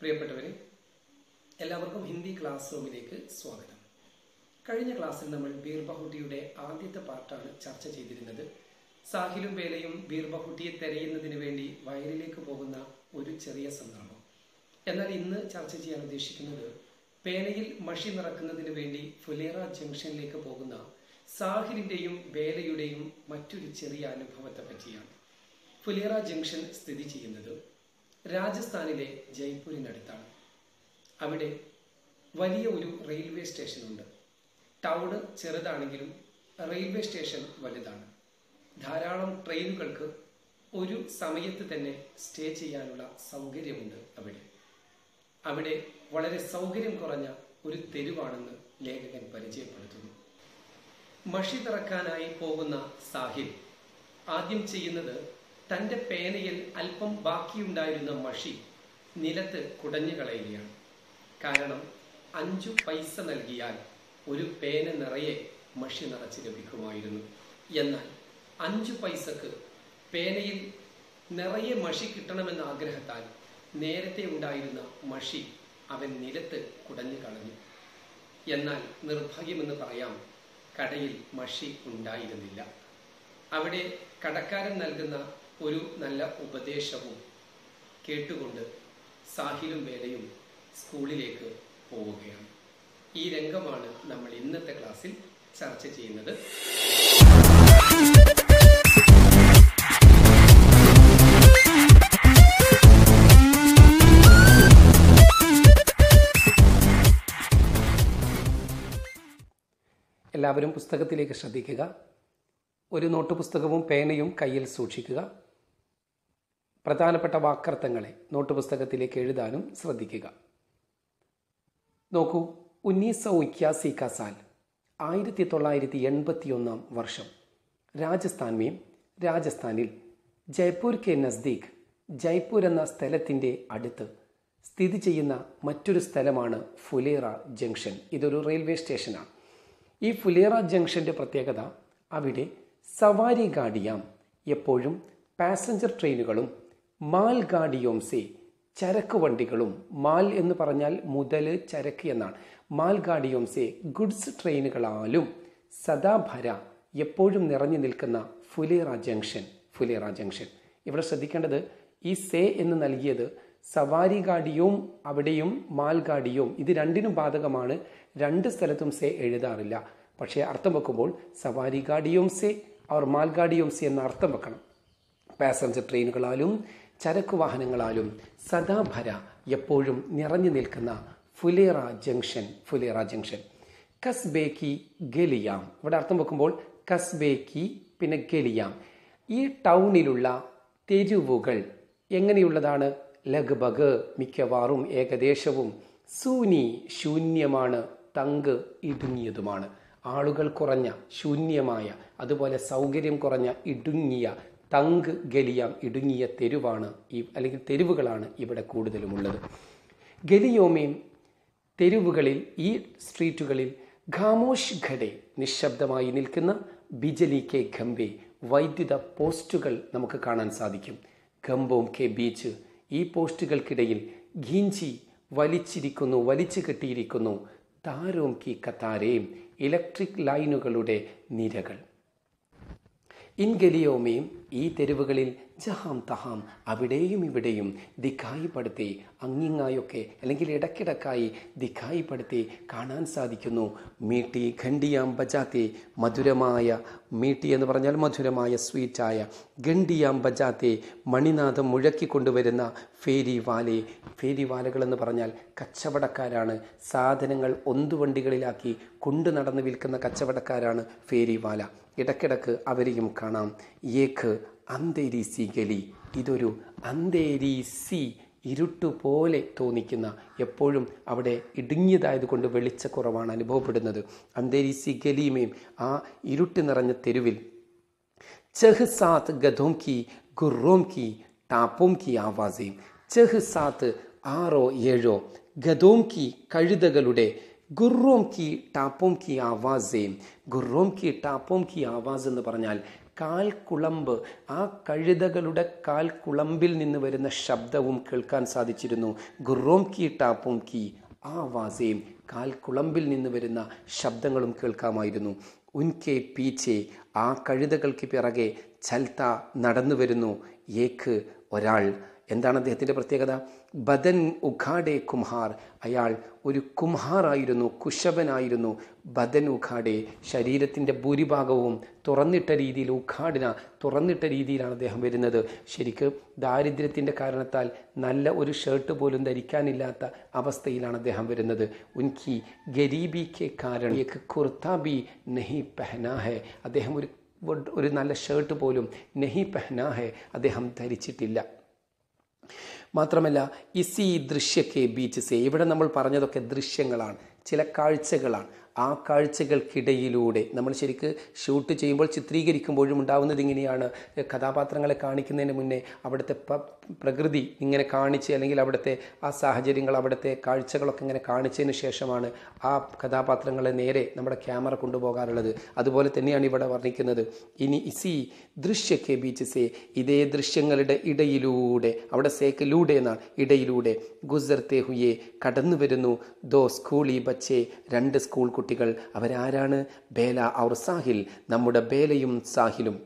പ്രിയപ്പെട്ടവരെ എല്ലാവർക്കും ഹിന്ദി ക്ലാസ് റൂമിലേക്ക് സ്വാഗതം. കഴിഞ്ഞ ക്ലാസ്സിൽ നമ്മൾ ബീർബഹുട്ടിയുടെ ആദ്യത്തെ പാർട്ടാണ് ചർച്ച ചെയ്തിരുന്നത്. സാഹിലും വേലയും ബീർബഹുട്ടിയെ തിരയുന്നതിന് വേണ്ടി വയലിലേക്ക് പോകുന്ന ഒരു ചെറിയ സന്ദർഭം. എന്നാൽ ഇന്ന് ചർച്ച ചെയ്യാൻ ഉദ്ദേശിക്കുന്നത് പേനയിൽ മഷി നിറക്കുന്നതിന് വേണ്ടി ഫുലേറ ജംഗ്ഷനിലേക്ക് പോകുന്ന സാഹിലിന്റെയും വേലയുടെയും മറ്റൊരു ചെറിയ അനുഭവത്തെ പറ്റിയാണ് ഫുലേറ ജംഗ്ഷൻ സ്ഥിതി ചെയ്യുന്നത്. രാജസ്ഥാനിലെ ജയ്പൂരിനടുത്താണ് അവിടെ വലിയ ഒരു റെയിൽവേ സ്റ്റേഷൻ ഉണ്ട് ടൗണ് ചെറുതാണെങ്കിലും റെയിൽവേ സ്റ്റേഷൻ വലുതാണ്. ധാരാളം ട്രെയിനുകൾക്ക് ഒരു സമയത്ത് തന്നെ സ്റ്റേ ചെയ്യാനുള്ള സൗകര്യമുണ്ട് അവിടെ. അവിടെ വളരെ സൗകര്യം കുറഞ്ഞ ഒരു തെരുവാണെന്ന് ലേഖകൻ പരിചയപ്പെടുത്തുന്നു. മഷി തിറക്കാനായി പോകുന്ന സാഹിബ് ആദ്യം ചെയ്യുന്നത് തന്റെ പേനയിൽ അല്പം ബാക്കിയുണ്ടായിരുന്ന മഷി നിലത്ത് കുടഞ്ഞു കളയുകയാണ്. കാരണം അഞ്ചു പൈസ നൽകിയാൽ ഒരു പേന നിറയെ മഷി നിറച്ച് ലഭിക്കുമായിരുന്നു. എന്നാൽ അഞ്ചു പൈസക്ക് പേനയിൽ നിറയെ മഷി കിട്ടണമെന്ന ആഗ്രഹത്താൽ നേരത്തെ ഉണ്ടായിരുന്ന മഷി അവൻ നിലത്ത് കുടഞ്ഞു കളഞ്ഞു. എന്നാൽ നിർഭാഗ്യമെന്ന് പറയാം കടയിൽ മഷി ഉണ്ടായിരുന്നില്ല. അവിടെ കടക്കാരൻ നൽകുന്ന ഒരു നല്ല ഉപദേശവും കേട്ടുകൊണ്ട് സാഹിലും വേലയും സ്കൂളിലേക്ക് പോവുകയാണ്. ഈ രംഗമാണ് നമ്മൾ ഇന്നത്തെ ക്ലാസ്സിൽ ചർച്ച ചെയ്യുന്നത്. എല്ലാവരും പുസ്തകത്തിലേക്ക് ശ്രദ്ധിക്കുക. ഒരു നോട്ട് പുസ്തകവും പേനയും കയ്യിൽ സൂക്ഷിക്കുക. പ്രധാനപ്പെട്ട വാക്കർത്ഥങ്ങളെ നോട്ട് പുസ്തകത്തിലേക്ക് എഴുതാനും ശ്രദ്ധിക്കുക. നോക്കൂ ഉന്നീസ് സൗ ഇക്യാസി കാ സാൽ ആയിരത്തി തൊള്ളായിരത്തി എൺപത്തി ഒന്നാം വർഷം. രാജസ്ഥാൻ മീം രാജസ്ഥാനിൽ ജയ്പൂർ കെ നസ്ദീഖ് ജയ്പൂർ എന്ന സ്ഥലത്തിന്റെ അടുത്ത് സ്ഥിതി ചെയ്യുന്ന മറ്റൊരു സ്ഥലമാണ് ഫുലേറ ജംഗ്ഷൻ. ഇതൊരു റെയിൽവേ സ്റ്റേഷനാണ് ഈ ഫുലേറ ജംഗ്ഷന്റെ പ്രത്യേകത അവിടെ സവാരി ഗാഡിയാം എപ്പോഴും പാസഞ്ചർ ട്രെയിനുകളും മാൽ ഗാഡിയോംസെ ചരക്ക് വണ്ടികളും. മാൽ എന്ന് പറഞ്ഞാൽ മുതൽ ചരക്ക് എന്നാണ്. മാൽഗാഡിയോംസെ ഗുഡ്സ് ട്രെയിനുകളാലും സദാഭര എപ്പോഴും നിറഞ്ഞു നിൽക്കുന്ന ഫുലേറ ജംഗ്ഷൻ ഫുലേറ ജംഗ്ഷൻ. ഇവിടെ ശ്രദ്ധിക്കേണ്ടത് ഈ സേ എന്ന് നൽകിയത് സവാരി ഗാഡിയും അവിടെയും മാൽ ഗാഡിയും. ഇത് രണ്ടിനും ബാധകമാണ്. രണ്ട് സ്ഥലത്തും സേ എഴുതാറില്ല. പക്ഷേ അർത്ഥം വെക്കുമ്പോൾ സവാരി ഗാഡിയും സേ അവർ മാൽഗാഡിയോംസെ എന്ന അർത്ഥം വെക്കണം. പാസഞ്ചർ ട്രെയിനുകളാലും ചരക്ക് വാഹനങ്ങളാലും സദാഭര എപ്പോഴും നിറഞ്ഞു നിൽക്കുന്ന ഫുലേറ ജംഗ്ഷൻ ഫുലേറ ജംഗ്ഷൻ. കസ്ബേക്കി ഗലിയാം. ഇവിടെ അർത്ഥം വെക്കുമ്പോൾ കസ്ബേക്കി പിന്നെ ഗലിയാം. ഈ ടൗണിലുള്ള തെരുവുകൾ എങ്ങനെയുള്ളതാണ്? ലഗ്ബഗ് മിക്കവാറും ഏകദേശവും സൂനി ശൂന്യമാണ് തങ്ക് ഇടുങ്ങിയതുമാണ്. ആളുകൾ കുറഞ്ഞ ശൂന്യമായ അതുപോലെ സൗകര്യം കുറഞ്ഞ ഇടുങ്ങിയ തങ്ക് ഗലിയാം ഇടുങ്ങിയ തെരുവാണ് ഈ അല്ലെങ്കിൽ തെരുവുകളാണ് ഇവിടെ കൂടുതലുമുള്ളത്. ഗലിയോമയും തെരുവുകളിൽ ഈ സ്ട്രീറ്റുകളിൽ ഖാമോഷ് ഘടെ നിശബ്ദമായി നിൽക്കുന്ന ബിജലി കെ ഖംബെ വൈദ്യുത പോസ്റ്റുകൾ നമുക്ക് കാണാൻ സാധിക്കും. ഖംബോം കെ ബീച്ച് ഈ പോസ്റ്റുകൾക്കിടയിൽ ഗീഞ്ചി വലിച്ചിരിക്കുന്നു വലിച്ചു കെട്ടിയിരിക്കുന്നു. താരോം കി കത്താരയും ഇലക്ട്രിക് ലൈനുകളുടെ നിരകൾ. ഇൻ ഗലിയോമേയും ഈ തെരുവുകളിൽ ജഹാം തഹാം അവിടെയും ഇവിടെയും ദിഖായിപ്പെടുത്തി അങ്ങിങ്ങായൊക്കെ അല്ലെങ്കിൽ ഇടയ്ക്കിടക്കായി ദിഖായിപ്പെടുത്തി കാണാൻ സാധിക്കുന്നു. മീട്ടി ഖണ്ഡിയാം ബജാത്തെ മധുരമായ മീട്ടി എന്ന് പറഞ്ഞാൽ മധുരമായ സ്വീറ്റായ ഗണ്ടിയാം ബജാത്തെ മണിനാഥം മുഴക്കിക്കൊണ്ടുവരുന്ന ഫേരി വാലെ ഫേരി വാലകൾ എന്ന് പറഞ്ഞാൽ കച്ചവടക്കാരാണ്. സാധനങ്ങൾ ഒന്തുവണ്ടികളിലാക്കി കൊണ്ടു നടന്ന് വിൽക്കുന്ന കച്ചവടക്കാരാണ് ഫേരി വാല ഇടക്കിടക്ക് അവരെയും കാണാം. ഏക്ക് അന്തേരി സി ഗലി ഇതൊരു അന്തേരി സി ഇരുട്ടുപോലെ തോന്നിക്കുന്ന എപ്പോഴും അവിടെ ഇടുങ്ങിയതായതുകൊണ്ട് വെളിച്ചക്കുറവാണ് അനുഭവപ്പെടുന്നത്. അന്തേരി സി ഗലിയുമേയും ആ ഇരുട്ട് നിറഞ്ഞ തെരുവിൽ ചെഹ് സാത്ത് ഗധോം കി ഗുറോം കി ടാപ്പോം കി ആവാസേം. ചെഹ് സാത്ത് ആറോ ഏഴോ ഗധോം കി കഴുതകളുടെ ഗുറോം കി ടാപ്പോം കി ആവാസേം. ഗുറോം കി ടാപ്പോം കി ആവാസ് എന്ന് പറഞ്ഞാൽ കാൽക്കുളമ്പ് ആ കഴുതകളുടെ കാൽക്കുളമ്പിൽ നിന്ന് വരുന്ന ശബ്ദവും കേൾക്കാൻ സാധിച്ചിരുന്നു. ഗുറോം കി ടാപ്പും കി ആ വാസയും കാൽക്കുളമ്പിൽ നിന്ന് വരുന്ന ശബ്ദങ്ങളും കേൾക്കാമായിരുന്നു. ഉൻകെ പീച്ചെ ആ കഴുതകൾക്ക് പിറകെ ചൽത്ത നടന്നു വരുന്നു. ഏക്ക് ഒരാൾ എന്താണ് അദ്ദേഹത്തിന്റെ പ്രത്യേകത? ബദൻ ഉഖാഡെ കുംഹാർ. അയാൾ ഒരു കുംഹാറായിരുന്നു കുശവനായിരുന്നു. ബദൻ ഉഖാഡെ ശരീരത്തിന്റെ ഭൂരിഭാഗവും തുറന്നിട്ട രീതിയിൽ ഉഖാഡിന തുറന്നിട്ട രീതിയിലാണ് അദ്ദേഹം വരുന്നത്. ശരിക്ക് ദാരിദ്ര്യത്തിന്റെ കാരണത്താൽ നല്ല ഒരു ഷർട്ട് പോലും ധരിക്കാനില്ലാത്ത അവസ്ഥയിലാണ് അദ്ദേഹം വരുന്നത്. ഉൻകി ഗരീബി കെ കാരണം കുർത്താബി നെഹി ബി നഹി പെഹനാ ഹെ. അദ്ദേഹം ഒരു ഒരു നല്ല ഷർട്ട് പോലും നെഹി പെഹനാ ഹെ അദ്ദേഹം ധരിച്ചിട്ടില്ല. മാത്രമല്ല ഇസി ദൃശ്യക്കെ ബീച്ച് സേ ഇവിടെ നമ്മൾ പറഞ്ഞതൊക്കെ ദൃശ്യങ്ങളാണ് ചില കാഴ്ചകളാണ്. ആ കാഴ്ചകൾക്കിടയിലൂടെ നമ്മൾ ശരിക്ക് ഷൂട്ട് ചെയ്യുമ്പോൾ ചിത്രീകരിക്കുമ്പോഴും ഉണ്ടാവുന്നത് ഇങ്ങനെയാണ്. കഥാപാത്രങ്ങളെ കാണിക്കുന്നതിന് മുന്നേ അവിടുത്തെ പ്രകൃതി ഇങ്ങനെ കാണിച്ച് അല്ലെങ്കിൽ അവിടുത്തെ ആ സാഹചര്യങ്ങൾ അവിടുത്തെ കാഴ്ചകളൊക്കെ ഇങ്ങനെ കാണിച്ചതിന് ശേഷമാണ് ആ കഥാപാത്രങ്ങളെ നേരെ നമ്മുടെ ക്യാമറ കൊണ്ടുപോകാറുള്ളത്. അതുപോലെ തന്നെയാണ് ഇവിടെ വർണിക്കുന്നത്. ഇനി ഇസി ദൃശ്യക്കെ ബീച്ച് സേ ഇതേ ദൃശ്യങ്ങളുടെ ഇടയിലൂടെ അവിടെ സേക്കിലൂടെ എന്നാണ് ഇടയിലൂടെ. ഗുസർത്തെ ഹുയെ കടന്നു വരുന്നു. ദോ സ്കൂളി ബച്ചേ രണ്ട് സ്കൂൾ കുട്ടികൾ അവരാരാണ്? ബേല ഔർ സാഹിൽ നമ്മുടെ ബേലയും സാഹിലും.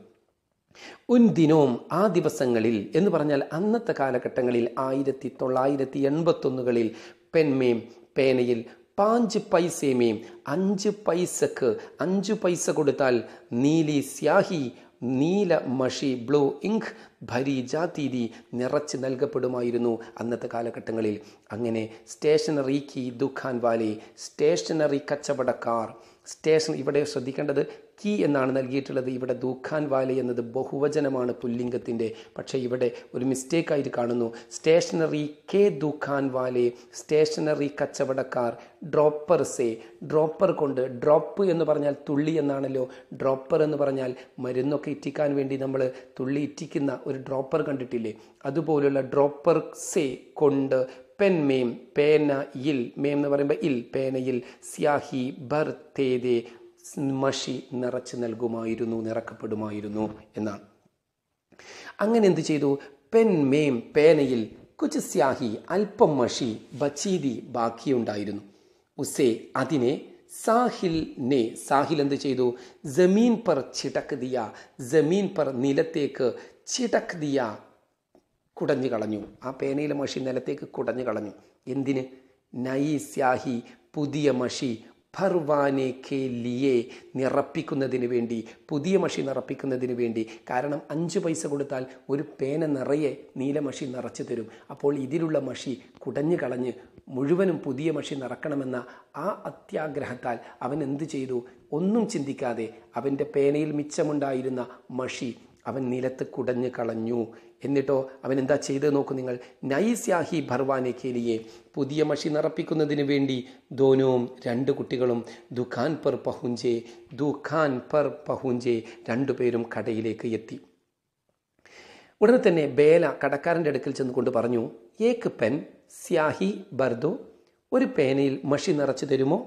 ഉൻ ദിനവും ആ ദിവസങ്ങളിൽ എന്ന് പറഞ്ഞാൽ അന്നത്തെ കാലഘട്ടങ്ങളിൽ ആയിരത്തി തൊള്ളായിരത്തി എൺപത്തൊന്നുകളിൽ പെൻമേം പേനയിൽ പാഞ്ച് പൈസേമേം അഞ്ച് പൈസക്ക് അഞ്ച് പൈസ കൊടുത്താൽ നീലി സ്യാഹി നീല മഷി ബ്ലൂ ഇങ്ക് ഭരി ജാതീതി നിറച്ച് നൽകപ്പെടുമായിരുന്നു അന്നത്തെ കാലഘട്ടങ്ങളിൽ. അങ്ങനെ സ്റ്റേഷനറി കി ദുഖാൻ വാലി സ്റ്റേഷനറി കച്ചവടക്കാർ. സ്റ്റേഷൻ ഇവിടെ ശ്രദ്ധിക്കേണ്ടത് കി എന്നാണ് നൽകിയിട്ടുള്ളത്. ഇവിടെ ദൂഖാൻ വാലി എന്നത് ബഹുവചനമാണ് പുല്ലിംഗത്തിന്റെ. പക്ഷേ ഇവിടെ ഒരു മിസ്റ്റേക്കായിട്ട് കാണുന്നു. സ്റ്റേഷനറി കെ ദൂഖാൻ വാലെ സ്റ്റേഷനറി കച്ചവടക്കാർ ഡ്രോപ്പർസേ ഡ്രോപ്പർ കൊണ്ട് ഡ്രോപ്പ് എന്ന് പറഞ്ഞാൽ തുള്ളി എന്നാണല്ലോ. ഡ്രോപ്പർ എന്ന് പറഞ്ഞാൽ മരുന്നൊക്കെ ഇറ്റിക്കാൻ വേണ്ടി നമ്മൾ തുള്ളി ഇറ്റിക്കുന്ന ഒരു ഡ്രോപ്പർ കണ്ടിട്ടില്ലേ? അതുപോലുള്ള ഡ്രോപ്പർ സേ കൊണ്ട് പെൻ മേം പേന ഇൽ. മേം എന്ന് പറയുമ്പോൾ ഇൽ പേനയിൽ. സ്യാഹി ബർ തേദേ മഷി നിറച്ച് നൽകുമായിരുന്നു നിറക്കപ്പെടുമായിരുന്നു എന്നാണ്. അങ്ങനെ എന്ത് ചെയ്തു? പെൻ മേം പേനയിൽ കുച്ച് സ്യാഹി അല്പം മഷി ബച്ചീതി ബാക്കിയുണ്ടായിരുന്നു. ഉസേ അതിനെ സാഹിൽ നെ സാഹിൽ എന്ത് ചെയ്തു? ജമീൻ പർ ചിടക്ക് ദിയ ജമീൻ പർ നിലത്തേക്ക് ചിടക്ക് ദിയ കുടഞ്ഞു കളഞ്ഞു. ആ പേനയിലെ മഷി നിലത്തേക്ക് കുടഞ്ഞു കളഞ്ഞു. എന്തിന്? നൈ സ്യാഹി പുതിയ മഷി ഭർവാനെ കെ ലിയെ നിറപ്പിക്കുന്നതിന് വേണ്ടി പുതിയ മഷി നിറപ്പിക്കുന്നതിന് വേണ്ടി. കാരണം അഞ്ച് പൈസ കൊടുത്താൽ ഒരു പേന നിറയെ നീലമഷി നിറച്ചു തരും. അപ്പോൾ ഇതിലുള്ള മഷി കുടഞ്ഞു കളഞ്ഞ് മുഴുവനും പുതിയ മഷി നിറക്കണമെന്ന ആ അത്യാഗ്രഹത്താൽ അവൻ എന്തു ചെയ്തു? ഒന്നും ചിന്തിക്കാതെ അവന്റെ പേനയിൽ മിച്ചമുണ്ടായിരുന്ന മഷി അവൻ നിലത്ത് കുടഞ്ഞു കളഞ്ഞു. എന്നിട്ടോ അവൻ എന്താ ചെയ്ത് നോക്കൂ നിങ്ങൾ. നൈസ്യാഹി ഭർവാനെ കേലിയെ പുതിയ മഷി നിറപ്പിക്കുന്നതിന് വേണ്ടി ദോനവും രണ്ട് കുട്ടികളും ദുഖാൻ പർ പഹുഞ്ചെ ദുഖാൻ പർ പഹുഞ്ചെ രണ്ടുപേരും കടയിലേക്ക് എത്തി. ഉടനെ തന്നെ ബേല കടക്കാരന്റെ അടുക്കൽ ചെന്നുകൊണ്ട് പറഞ്ഞു ഏക്ക് പെൻ സ്യാഹി ബർദോ ഒരു പേനയിൽ മഷി നിറച്ചു തരുമോ?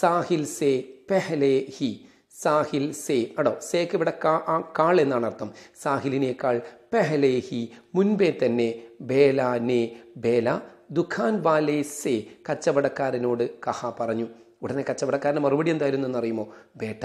സാഹിൽ സേ പെഹലെ ഹി സാഹിൽ സേ അടോ സേക്ക് ഇവിടെ കാ കാൾ എന്നാണ് അർത്ഥം. സാഹിലിനേക്കാൾ പെഹലേഹി മുൻപേ തന്നെ ബേല നെ ബേല ദുഖാൻ വാലെ സേ കച്ചവടക്കാരനോട് കഹ പറഞ്ഞു. ഉടനെ കച്ചവടക്കാരന്റെ മറുപടി എന്തായിരുന്നു എന്നറിയുമോ? ബേട്ട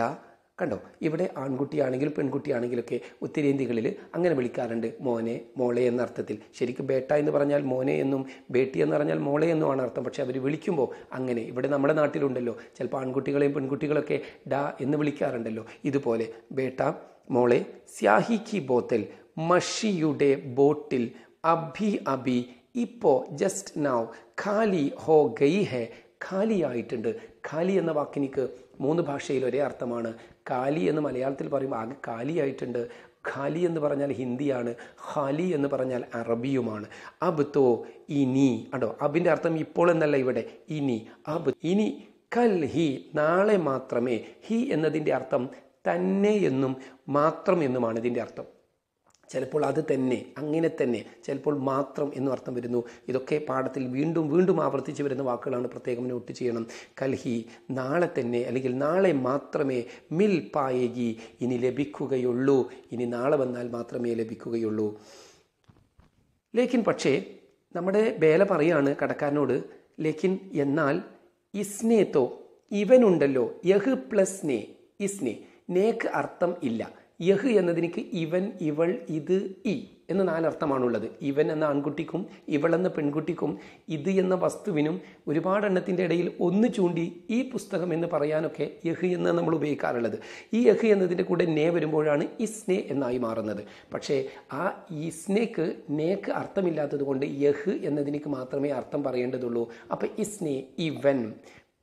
കണ്ടോ? ഇവിടെ ആൺകുട്ടിയാണെങ്കിലും പെൺകുട്ടിയാണെങ്കിലൊക്കെ ഉത്തരേന്ത്യകളിൽ അങ്ങനെ വിളിക്കാറുണ്ട് മോനെ മോളെ എന്ന അർത്ഥത്തിൽ. ശരിക്കും ബേട്ട എന്ന് പറഞ്ഞാൽ മോനെ എന്നും ബേട്ടി എന്ന് പറഞ്ഞാൽ മോളെ എന്നുമാണ് അർത്ഥം. പക്ഷേ അവർ വിളിക്കുമ്പോൾ അങ്ങനെ ഇവിടെ നമ്മുടെ നാട്ടിലുണ്ടല്ലോ ചിലപ്പോൾ ആൺകുട്ടികളെയും പെൺകുട്ടികളൊക്കെ ഡാ എന്ന് വിളിക്കാറുണ്ടല്ലോ. ഇതുപോലെ ബേട്ട മോളെ സ്യാഹി കി ബോത്തൽ മഷിയുടെ ബോട്ടിൽ അഭി അഭി ഇപ്പോൾ ജസ്റ്റ് നൗ ഖാലി ഹോ ഗൈ ഹെ ഖാലിയായിട്ടുണ്ട്. ഖാലി എന്ന വാക്കിനിക്ക് മൂന്ന് ഭാഷയിൽ ഒരേ അർത്ഥമാണ്. കാലി എന്ന് മലയാളത്തിൽ പറയുമ്പോൾ ആകെ കാലിയായിട്ടുണ്ട്. ഖാലി എന്ന് പറഞ്ഞാൽ ഹിന്ദിയാണ്. ഖാലി എന്ന് പറഞ്ഞാൽ അറബിയുമാണ്. അബ് തോ ഇനി അടോ അബിന്റെ അർത്ഥം ഇപ്പോൾ എന്നല്ല ഇവിടെ. ഇനി അബ് ഇനി കൽ ഹി നാളെ മാത്രമേ ഹി എന്നതിന്റെ അർത്ഥം തന്നെ എന്നും മാത്രം എന്നുമാണ് ഇതിന്റെ അർത്ഥം. ചിലപ്പോൾ അത് തന്നെ അങ്ങനെ തന്നെ ചിലപ്പോൾ മാത്രം എന്ന് അർത്ഥം വരുന്നു. ഇതൊക്കെ പാഠത്തിൽ വീണ്ടും വീണ്ടും ആവർത്തിച്ച് വരുന്ന വാക്കുകളാണ് പ്രത്യേകം നോട്ട് ചെയ്യണം. കൽഹി നാളെ തന്നെ അല്ലെങ്കിൽ നാളെ മാത്രമേ മിൽ പായകി ഇനി ലഭിക്കുകയുള്ളൂ. ഇനി നാളെ വന്നാൽ മാത്രമേ ലഭിക്കുകയുള്ളൂ. ലേക്കിൻ പക്ഷേ നമ്മുടെ ബേല പറയാണ് കടക്കാരനോട് ലേക്കിൻ എന്നാൽ ഇസ്നേത്തോ ഇവനുണ്ടല്ലോ യഹ് പ്ലസ് നേ ഇസ്നെ നേക്ക് അർത്ഥം ഇല്ല. യഹ് എന്നതിനിക്ക് ഇവൻ ഇവൾ ഇത് ഇ എന്ന നാലർത്ഥമാണുള്ളത്. ഇവൻ എന്ന ആൺകുട്ടിക്കും ഇവൾ എന്ന പെൺകുട്ടിക്കും ഇത് എന്ന വസ്തുവിനും ഒരുപാട് എണ്ണത്തിന്റെ ഇടയിൽ ഒന്ന് ചൂണ്ടി ഈ പുസ്തകം എന്ന് പറയാനൊക്കെ യഹ് എന്ന് നമ്മൾ ഉപയോഗിക്കാറുള്ളത്. ഈ യഹ് എന്നതിന്റെ കൂടെ നേ വരുമ്പോഴാണ് ഇസ്നെ എന്നായി മാറുന്നത്. പക്ഷേ ആ ഇസ്നേക്ക് നേക്ക് അർത്ഥമില്ലാത്തത് കൊണ്ട് യഹ് എന്നതിനേക്ക് മാത്രമേ അർത്ഥം പറയേണ്ടതുള്ളൂ. അപ്പം ഇസ്നെ ഇവൻ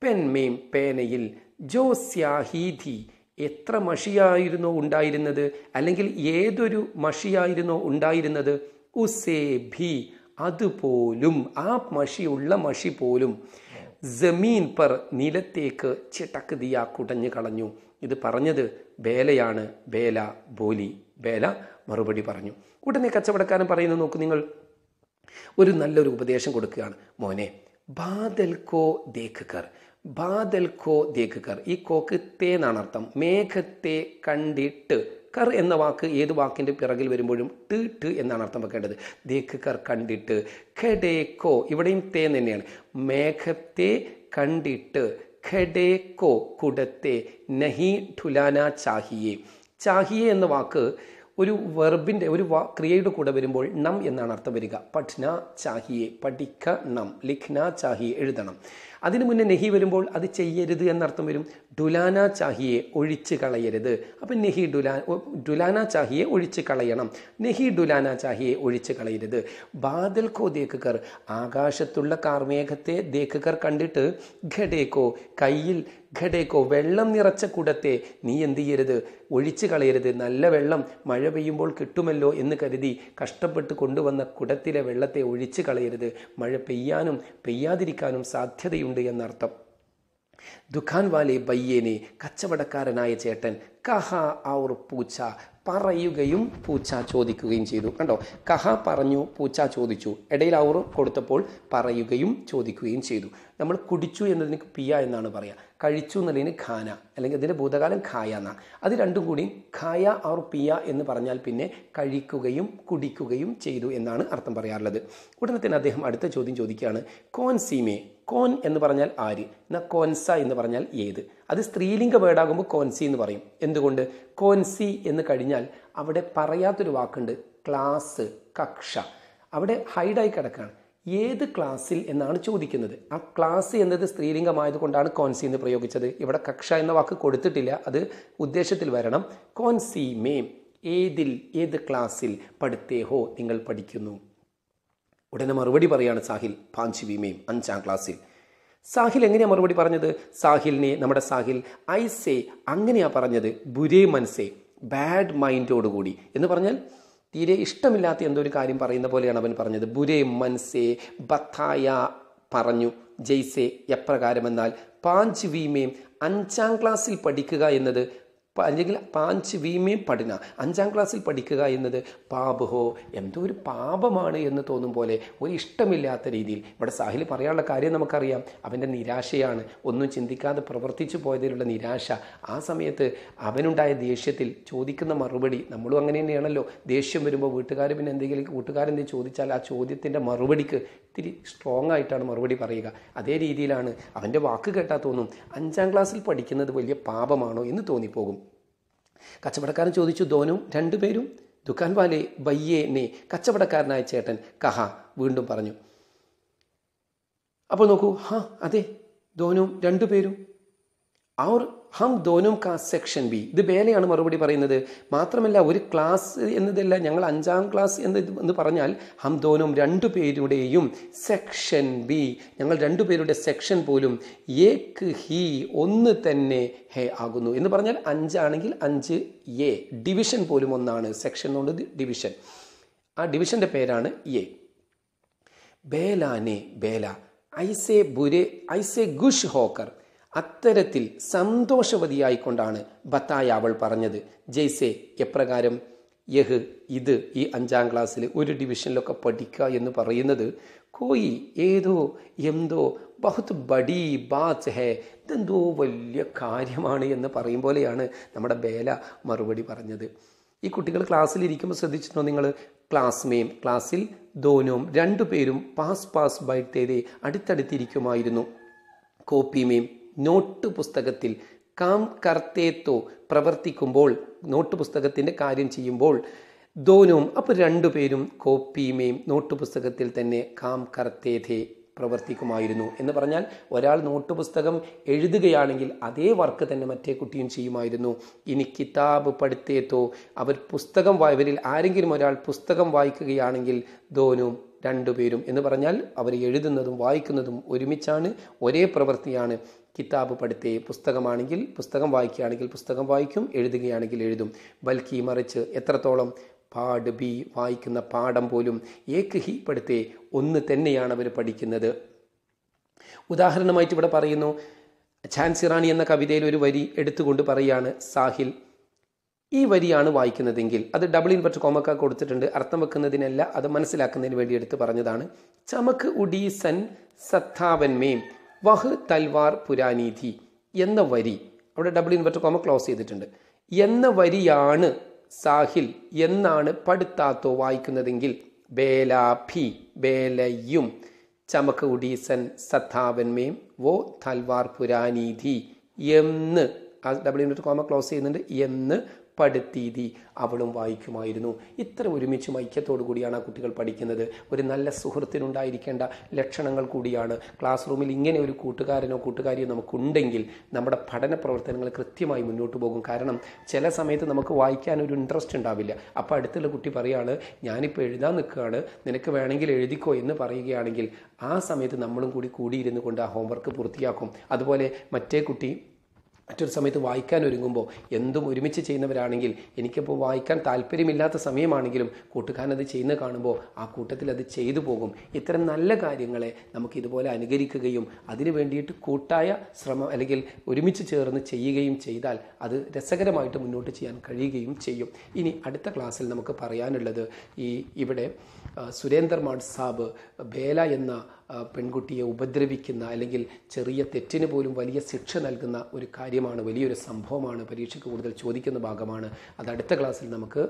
പെൻമേം പേനയിൽ ജോസ്യാഹീധി എത്ര മഷിയായിരുന്നോ ഉണ്ടായിരുന്നത്? അല്ലെങ്കിൽ ഏതൊരു മഷിയായിരുന്നോ ഉണ്ടായിരുന്നത്? ഉസേ ഭി അതുപോലും ആ മഷിയുള്ള മഷി പോലും ജമീൻ പർ നിലത്തേക്ക് ചിട്ടക്ക് കുടഞ്ഞു കളഞ്ഞു. ഇത് പറഞ്ഞത് ബേലയാണ്. ബേല ബോലി. ബേല മറുപടി പറഞ്ഞു. ഉടനെ കച്ചവടക്കാരൻ പറയുന്നത് നോക്കൂ നിങ്ങൾ. ഒരു നല്ലൊരു ഉപദേശം കൊടുക്കുകയാണ്. മോനെ ബാദൽ കോ ബാദൽ കോ ദേഖർ ഈ കോക്ക് തേ എന്നാണ് അർത്ഥം. മേഘത്തെ കണ്ടിട്ട്. കർ എന്ന വാക്ക് ഏത് വാക്കിന്റെ പിറകിൽ വരുമ്പോഴും ട് ട് എന്നാണ് അർത്ഥം വെക്കേണ്ടത്. ദേഖർ കണ്ടിട്ട്. ഖഡേക്കോ ഇവിടെയും തേ തന്നെയാണ്. മേഘത്തെ കണ്ടിട്ട്. ഖഡേക്കോ കുടത്തെ നഹി ഠുലാന ചാഹിയെ. ചാഹിയെ എന്ന വാക്ക് ഒരു വെർബിന്റെ ഒരു വാ ക്രിയയുടെ കൂടെ വരുമ്പോൾ നം എന്നാണ് അർത്ഥം വരിക. പഠ്ന ചാഹിയെ പഠിക്ക നം ലിഖ്ന ചാഹിയെ എഴുതണം. അതിനു മുന്നേ നെഹി വരുമ്പോൾ അത് ചെയ്യരുത് എന്നർത്ഥം വരും. ഡുലാന ചാഹിയെ ഒഴിച്ച് കളയരുത്. അപ്പം നെഹി ഡുലാ ഡുലാന ചാഹിയെ ഒഴിച്ച് കളയണം. നെഹി ഡുലാന ചാഹിയെ ഒഴിച്ച് കളയരുത്. ബാദൽ കോ ആകാശത്തുള്ള കാർമേഘത്തെ ദേഖകർ കണ്ടിട്ട് ഘടേക്കോ കയ്യിൽ ഘടേക്കോ വെള്ളം നിറച്ച കുടത്തെ നീ എന്തു ചെയ്യരുത്? ഒഴിച്ചു കളയരുത്. നല്ല വെള്ളം മഴ പെയ്യുമ്പോൾ കിട്ടുമല്ലോ എന്ന് കരുതി കഷ്ടപ്പെട്ട് കൊണ്ടുവന്ന കുടത്തിലെ വെള്ളത്തെ ഒഴിച്ചു കളയരുത്. മഴ പെയ്യാനും പെയ്യാതിരിക്കാനും സാധ്യതയുണ്ട്. എന്നർത്ഥം. ദുഖാൻ വാലെ ബയ്യേനെ കച്ചവടക്കാരനായ ചേട്ടൻ കഹ ഔർ പൂച്ച പറയുകയും പൂച്ച ചോദിക്കുകയും ചെയ്തു. കണ്ടോ? കഹ പറഞ്ഞു പൂച്ച ചോദിച്ചു. ഇടയിൽ ഔർ കൊടുത്തപ്പോൾ പറയുകയും ചോദിക്കുകയും ചെയ്തു. നമ്മൾ കുടിച്ചു എന്നതിന് പിയ എന്നാണ് പറയുക. കഴിച്ചു എന്നുള്ളതിന് ഖാന അല്ലെങ്കിൽ അതിന്റെ ഭൂതകാലം ഖായ എന്നാണ് അത് രണ്ടും കൂടി ഖായ ഓർ പിയ എന്ന് പറഞ്ഞാൽ പിന്നെ കഴിക്കുകയും കുടിക്കുകയും ചെയ്തു എന്നാണ് അർത്ഥം പറയാറുള്ളത്. ഉടനെ തന്നെ അദ്ദേഹം അടുത്ത ചോദ്യം ചോദിക്കുകയാണ് കോൻ സീമേ? കോൻ എന്ന് പറഞ്ഞാൽ ആര്? എന്നാൽ കോൻസ എന്ന് പറഞ്ഞാൽ ഏത്? അത് സ്ത്രീലിംഗ വേർഡാകുമ്പോൾ കോൻസി എന്ന് പറയും. എന്തുകൊണ്ട്? കോൻസി എന്ന് കഴിഞ്ഞാൽ അവിടെ പറയാത്തൊരു വാക്കുണ്ട് ക്ലാസ് കക്ഷ. അവിടെ ഹൈഡായി കിടക്കുകയാണ്. ഏത് ക്ലാസ്സിൽ എന്നാണ് ചോദിക്കുന്നത്. ആ ക്ലാസ് എന്നത് സ്ത്രീലിംഗമായത് കോൺസി എന്ന് പ്രയോഗിച്ചത്. ഇവിടെ കക്ഷ എന്ന വാക്ക് കൊടുത്തിട്ടില്ല. അത് ഉദ്ദേശത്തിൽ വരണം. കോൺസി മേം ഏതിൽ ഏത് ക്ലാസ്സിൽ പഠിത്തേഹോ നിങ്ങൾ പഠിക്കുന്നു. ഉടനെ മറുപടി പറയാണ് സാഹിൽ പാഞ്ച് വിമയും അഞ്ചാം ക്ലാസ്സിൽ. സാഹിൽ എങ്ങനെയാണ് മറുപടി പറഞ്ഞത്? സാഹിലിനെ നമ്മുടെ സാഹിൽ ഐ സേ അങ്ങനെയാ പറഞ്ഞത്. ബുരേ മനസ്സേ ബാഡ് മൈൻഡോടുകൂടി. എന്ന് പറഞ്ഞാൽ തീരെ ഇഷ്ടമില്ലാത്ത എന്തോ ഒരു കാര്യം പറയുന്ന പോലെയാണ് അവൻ പറഞ്ഞത്. ബുരേ മൻസേ ബത്തായ പറഞ്ഞു. ജയ്സെ എപ്രകാരമെന്നാൽ പാഞ്ച് വീമേം അഞ്ചാം ക്ലാസ്സിൽ പഠിക്കുക എന്നത് അല്ലെങ്കിൽ പാഞ്ച് വീമേ പഠന. അഞ്ചാം ക്ലാസ്സിൽ പഠിക്കുക എന്നത് പാപഹോ? എന്തോ ഒരു പാപമാണ് എന്ന് തോന്നും പോലെ ഒരു ഇഷ്ടമില്ലാത്ത രീതിയിൽ. ഇവിടെ സാഹിൽ പറയാനുള്ള കാര്യം നമുക്കറിയാം. അവന്റെ നിരാശയാണ്. ഒന്നും ചിന്തിക്കാതെ പ്രവർത്തിച്ചു പോയതിലുള്ള നിരാശ. ആ സമയത്ത് അവനുണ്ടായ ദേഷ്യത്തിൽ ചോദിക്കുന്ന മറുപടി നമ്മളും അങ്ങനെ തന്നെയാണല്ലോ. ദേഷ്യം വരുമ്പോൾ വീട്ടുകാർ പിന്നെ എന്തെങ്കിലും കൂട്ടുകാരെന്തെങ്കിലും ചോദിച്ചാൽ ആ ചോദ്യത്തിന്റെ മറുപടിക്ക് ഇത്തിരി സ്ട്രോങ് ആയിട്ടാണ് മറുപടി പറയുക. അതേ രീതിയിലാണ് അവന്റെ വാക്ക് കേട്ടാൽ തോന്നും അഞ്ചാം ക്ലാസ്സിൽ പഠിക്കുന്നത് വലിയ പാപമാണോ എന്ന് തോന്നിപ്പോകും. കച്ചവടക്കാരൻ ചോദിച്ചു ധോനും രണ്ടുപേരും ദുഖാൻ വാലെ ബയ്യേ നെ. കച്ചവടക്കാരനായ ചേട്ടൻ കഹ വീണ്ടും പറഞ്ഞു. അപ്പോൾ നോക്കൂ ഹാ അതെ ധോനും രണ്ടുപേരും ഔർ ഹം ദോനും കാ സെക്ഷൻ ബി. ഇത് ബേലയാണ് മറുപടി പറയുന്നത്. മാത്രമല്ല ഒരു ക്ലാസ് എന്നതല്ല ഞങ്ങൾ അഞ്ചാം ക്ലാസ് എന്ന് എന്ന് പറഞ്ഞാൽ ഹം ദോനും രണ്ടു പേരുടെയും സെക്ഷൻ ബി. ഞങ്ങൾ രണ്ടു പേരുടെ സെക്ഷൻ പോലും ഏക്ക് ഹി ഒന്ന് തന്നെ ഹേ ആകുന്നു. എന്ന് പറഞ്ഞാൽ അഞ്ചാണെങ്കിൽ അഞ്ച് എ. ഡിവിഷൻ പോലും ഒന്നാണ്. സെക്ഷൻ എന്നുള്ളത് ഡിവിഷൻ. ആ ഡിവിഷന്റെ പേരാണ് എ. ബേലാനെ ബേല. ഐസെ ബുരെ ഐസെ ഗുഷ് ഹോക്കർ. അത്തരത്തിൽ സന്തോഷവതിയായിക്കൊണ്ടാണ് ബത്തായ അവൾ പറഞ്ഞത്. ജയ്സെ എപ്രകാരം യഹ് ഇത് ഈ അഞ്ചാം ക്ലാസ്സിൽ ഒരു ഡിവിഷനിലൊക്കെ പഠിക്കുക എന്ന് പറയുന്നത് കോയി ഏതോ എന്തോ ബഹുത് ബഡി ബാത്ത് ഹേ ഇതെന്തോ വലിയ കാര്യമാണ് എന്ന് പറയും പോലെയാണ് നമ്മുടെ ബേല മറുപടി പറഞ്ഞത്. ഈ കുട്ടികൾ ക്ലാസ്സിൽ ഇരിക്കുമ്പോൾ ശ്രദ്ധിച്ചിട്ടോ നിങ്ങൾ ക്ലാസ്മേയും ക്ലാസ്സിൽ ദോനും രണ്ടുപേരും പാസ് പാസ് ബൈ ബൈത്തേതെ അടുത്തടുത്തിരിക്കുമായിരുന്നു. കോപ്പിമേയും നോട്ട് പുസ്തകത്തിൽ കാം കർത്തേത്തോ പ്രവർത്തിക്കുമ്പോൾ നോട്ട് പുസ്തകത്തിന്റെ കാര്യം ചെയ്യുമ്പോൾ ദോനും അപ്പോൾ രണ്ടുപേരും കോപ്പിയുമേയും നോട്ട് പുസ്തകത്തിൽ തന്നെ കാം കർത്തേതേ പ്രവർത്തിക്കുമായിരുന്നു. എന്ന് പറഞ്ഞാൽ ഒരാൾ നോട്ട് പുസ്തകം എഴുതുകയാണെങ്കിൽ അതേ വർക്ക് തന്നെ മറ്റേ കുട്ടിയും ചെയ്യുമായിരുന്നു. ഇനി കിതാബ് പഠിത്തേത്തോ അവർ പുസ്തകം വായവരിൽ ആരെങ്കിലും ഒരാൾ പുസ്തകം വായിക്കുകയാണെങ്കിൽ ദോനും രണ്ടുപേരും എന്ന് പറഞ്ഞാൽ അവർ എഴുതുന്നതും വായിക്കുന്നതും ഒരുമിച്ചാണ് ഒരേ പ്രവൃത്തിയാണ്. കിതാബ് പഠിത്തേ പുസ്തകമാണെങ്കിൽ പുസ്തകം വായിക്കുകയാണെങ്കിൽ പുസ്തകം വായിക്കും എഴുതുകയാണെങ്കിൽ എഴുതും. ബൽക്കി മറിച്ച് എത്രത്തോളം പാട് ബി വായിക്കുന്ന പാഠം പോലും ഏക്ക് ഹി പഠിത്തേ ഒന്ന് തന്നെയാണ് അവർ പഠിക്കുന്നത്. ഉദാഹരണമായിട്ട് ഇവിടെ പറയുന്നു ഝാൻസിറാണി എന്ന കവിതയിൽ ഒരു വരി എടുത്തുകൊണ്ട് പറയുകയാണ് സാഹിൽ ഈ വരിയാണ് വായിക്കുന്നതെങ്കിൽ. അത് ഡബിൾ ഇൻവെർട്ട് കോമക്ക കൊടുത്തിട്ടുണ്ട്. അർത്ഥം വെക്കുന്നതിനല്ല അത് മനസ്സിലാക്കുന്നതിന് വേണ്ടി എടുത്ത് പറഞ്ഞതാണ്. ചമക്ക് ഉഡീസൻ സത്താവൻമേം. വഹ് തൽവാർ പുരാനീതി എന്ന വരി അവിടെ ഡബിൾ ഇൻവെർട്ടർ കോമ ക്ലോസ് ചെയ്തിട്ടുണ്ട്. എന്ന വരിയാണ് സാഹിൽ എന്നാണ് പടുത്താത്തോ വായിക്കുന്നതെങ്കിൽ ബേലാഭി ബേലയും ചമക്ക് ഉഡീസൻ സത്താവന്മയും വോ തൽവാർ പുരാനീതി എന്ന് ഡബിൾ ഇൻവെർട്ടർ കോമ ക്ലോസ് ചെയ്യുന്നുണ്ട് എന്ന് പഠിത്തീതി അവളും വായിക്കുമായിരുന്നു. ഇത്ര ഒരുമിച്ചും ഐക്യത്തോടു കൂടിയാണ് ആ കുട്ടികൾ പഠിക്കുന്നത്. ഒരു നല്ല സുഹൃത്തിനുണ്ടായിരിക്കേണ്ട ലക്ഷണങ്ങൾ കൂടിയാണ്. ക്ലാസ് റൂമിൽ ഇങ്ങനെ ഒരു കൂട്ടുകാരനോ കൂട്ടുകാരിയോ നമുക്കുണ്ടെങ്കിൽ നമ്മുടെ പഠന പ്രവർത്തനങ്ങൾ കൃത്യമായി മുന്നോട്ട് പോകും. കാരണം ചില സമയത്ത് നമുക്ക് വായിക്കാൻ ഒരു ഇൻട്രസ്റ്റ് ഉണ്ടാവില്ല. അപ്പോൾ അടുത്തുള്ള കുട്ടി പറയാണ് ഞാനിപ്പോൾ എഴുതാൻ നിൽക്കുകയാണ്. നിനക്ക് വേണമെങ്കിൽ എഴുതിക്കോ എന്ന് പറയുകയാണെങ്കിൽ ആ സമയത്ത് നമ്മളും കൂടി കൂടിയിരുന്ന് കൊണ്ട് ആ ഹോംവർക്ക് പൂർത്തിയാക്കും. അതുപോലെ മറ്റേ കുട്ടി മറ്റൊരു സമയത്ത് വായിക്കാൻ ഒരുങ്ങുമ്പോൾ എന്തും ഒരുമിച്ച് ചെയ്യുന്നവരാണെങ്കിൽ എനിക്കിപ്പോൾ വായിക്കാൻ താല്പര്യമില്ലാത്ത സമയമാണെങ്കിലും കൂട്ടുകാരൻ അത് ചെയ്യുന്ന കാണുമ്പോൾ ആ കൂട്ടത്തിൽ അത് ചെയ്തു പോകും. ഇത്തരം നല്ല കാര്യങ്ങളെ നമുക്ക് ഇതുപോലെ അനുകരിക്കുകയും അതിനു വേണ്ടിയിട്ട് കൂട്ടായ ശ്രമം അല്ലെങ്കിൽ ഒരുമിച്ച് ചേർന്ന് ചെയ്യുകയും ചെയ്താൽ അത് രസകരമായിട്ട് മുന്നോട്ട് ചെയ്യാൻ കഴിയുകയും ചെയ്യും. ഇനി അടുത്ത ക്ലാസ്സിൽ നമുക്ക് പറയാനുള്ളത് ഈ ഇവിടെ സുരേന്ദർ മാഡ് സാബ് ബേല എന്ന പെൺകുട്ടിയെ ഉപദ്രവിക്കുന്ന അല്ലെങ്കിൽ ചെറിയ തെറ്റിന് പോലും വലിയ ശിക്ഷ നൽകുന്ന ഒരു കാര്യമാണ് വലിയൊരു സംഭവമാണ് പരീക്ഷയ്ക്ക് കൂടുതൽ ചോദിക്കുന്ന ഭാഗമാണ്. അത് അടുത്ത ക്ലാസ്സിൽ നമുക്ക്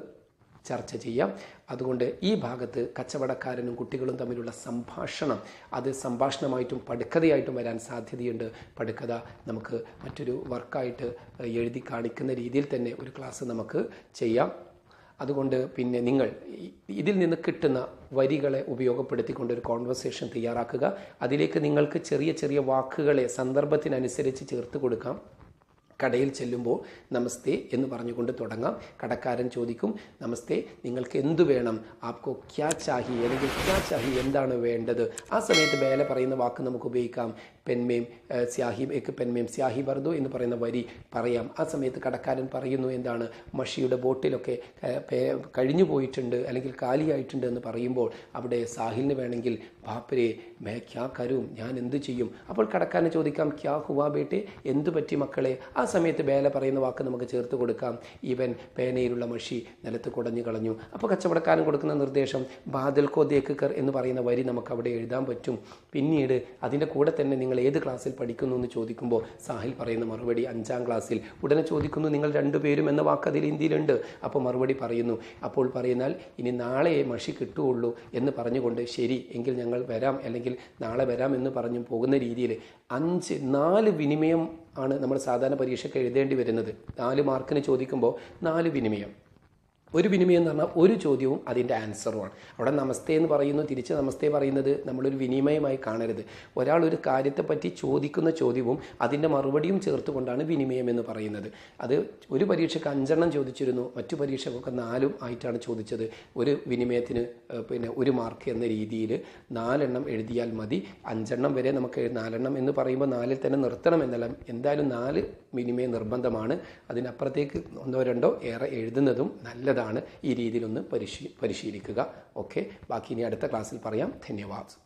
ചർച്ച ചെയ്യാം. അതുകൊണ്ട് ഈ ഭാഗത്ത് കച്ചവടക്കാരനും കുട്ടികളും തമ്മിലുള്ള സംഭാഷണം അത് സംഭാഷണമായിട്ടും പടുക്കഥയായിട്ടും വരാൻ സാധ്യതയുണ്ട്. പടുക്കഥ നമുക്ക് മറ്റൊരു വർക്കായിട്ട് എഴുതി കാണിക്കുന്ന രീതിയിൽ തന്നെ ഒരു ക്ലാസ് നമുക്ക് ചെയ്യാം. അതുകൊണ്ട് പിന്നെ നിങ്ങൾ ഇതിൽ നിന്ന് കിട്ടുന്ന വരികളെ ഉപയോഗപ്പെടുത്തിക്കൊണ്ട് ഒരു കോൺവെർസേഷൻ തയ്യാറാക്കുക. അതിലേക്ക് നിങ്ങൾക്ക് ചെറിയ ചെറിയ വാക്കുകളെ സന്ദർഭത്തിനനുസരിച്ച് ചേർത്ത് കൊടുക്കാം. കടയിൽ ചെല്ലുമ്പോൾ നമസ്തേ എന്ന് പറഞ്ഞുകൊണ്ട് തുടങ്ങാം. കടക്കാരൻ ചോദിക്കും നമസ്തേ നിങ്ങൾക്ക് എന്തു വേണം? ആപ്കോ ക്യാ ചാഹി? അല്ലെങ്കിൽ ക്യാ ചാഹി? എന്താണ് വേണ്ടത്? ആ സമയത്ത് വേല പറയുന്ന വാക്ക് നമുക്ക് ഉപയോഗിക്കാം. പെൻമേം സ്യാഹി എക്ക് പെൻമേം സ്യാഹി ബർദു എന്ന് പറയുന്ന വരി പറയാം. ആ സമയത്ത് കടക്കാരൻ പറയുന്നു എന്താണ് മഷിയുടെ ബോട്ടിലൊക്കെ കഴിഞ്ഞു പോയിട്ടുണ്ട് അല്ലെങ്കിൽ കാലിയായിട്ടുണ്ട് എന്ന് പറയുമ്പോൾ അവിടെ സാഹിലിന് വേണമെങ്കിൽ ബാപ്പരെ മേ ക്യാ കരും ഞാൻ എന്ത് ചെയ്യും? അപ്പോൾ കടക്കാരന് ചോദിക്കാം ക്യാ ഹുവാ ബേട്ടെ എന്തു പറ്റി മക്കളെ? ആ സമയത്ത് ബേല പറയുന്ന വാക്ക് നമുക്ക് ചേർത്ത് കൊടുക്കാം. ഇവൻ പേനയിലുള്ള മഷി നിലത്ത് കുടഞ്ഞു കളഞ്ഞു. അപ്പോൾ കച്ചവടക്കാരൻ കൊടുക്കുന്ന നിർദ്ദേശം ബാദൽ കോ ദേക്കർ എന്ന് പറയുന്ന വരി നമുക്ക് അവിടെ എഴുതാൻ പറ്റും. പിന്നീട് അതിന്റെ കൂടെ തന്നെ നിങ്ങൾ ഏത് ക്ലാസ്സിൽ പഠിക്കുന്നു എന്ന് ചോദിക്കുമ്പോൾ സാഹിൽ പറയുന്ന മറുപടി അഞ്ചാം ക്ലാസ്സിൽ. ഉടനെ ചോദിക്കുന്നു നിങ്ങൾ രണ്ടുപേരും എന്ന വാക്ക് അതിൽ ഹിന്ദിയിലുണ്ട് അപ്പോൾ മറുപടി പറയുന്നു അപ്പോൾ പറയുന്നാൽ ഇനി നാളെ മഷി കിട്ടുകയുള്ളൂ എന്ന് പറഞ്ഞുകൊണ്ട് ശരി എങ്കിൽ ഞങ്ങൾ വരാം. അല്ലെങ്കിൽ നാളെ വരാം എന്ന് പറഞ്ഞു പോകുന്ന രീതിയിൽ അഞ്ച് നാല് വിനിമയം ആണ് നമ്മൾ സാധാരണ പരീക്ഷയ്ക്ക് എഴുതേണ്ടി വരുന്നത്. നാല് മാർക്കിന് ചോദിക്കുമ്പോൾ നാല് വിനിമയം. ഒരു വിനിമയം എന്ന് പറഞ്ഞാൽ ഒരു ചോദ്യവും അതിന്റെ ആൻസറുമാണ്. അവിടെ നമസ്തേ എന്ന് പറയുന്നു തിരിച്ച് നമസ്തേ പറയുന്നത് നമ്മളൊരു വിനിമയമായി കാണരുത്. ഒരാൾ ഒരു കാര്യത്തെപ്പറ്റി ചോദിക്കുന്ന ചോദ്യവും അതിന്റെ മറുപടിയും ചേർത്തുകൊണ്ടാണ് വിനിമയം എന്ന് പറയുന്നത്. അത് ഒരു പരീക്ഷയ്ക്ക് അഞ്ചെണ്ണം ചോദിച്ചിരുന്നു മറ്റു പരീക്ഷയ്ക്കൊക്കെ നാലും ആയിട്ടാണ് ചോദിച്ചത്. ഒരു വിനിമയത്തിന് പിന്നെ ഒരു മാർക്ക് എന്ന രീതിയിൽ നാലെണ്ണം എഴുതിയാൽ മതി. അഞ്ചെണ്ണം വരെ നമുക്ക് നാലെണ്ണം എന്ന് പറയുമ്പോൾ നാലിൽ തന്നെ നിർത്തണം എന്നല്ല. എന്തായാലും നാല് വിനിമയം നിർബന്ധമാണ്. അതിനപ്പുറത്തേക്ക് ഒന്നോ രണ്ടോ ഏറെ എഴുതുന്നതും നല്ലതാണ്. ഈ രീതിയിലൊന്ന് പരിശീ പരിശീലിക്കുക. ഓക്കെ. ബാക്കി ഇനി അടുത്ത ക്ലാസ്സിൽ പറയാം. ധന്യവാദ്.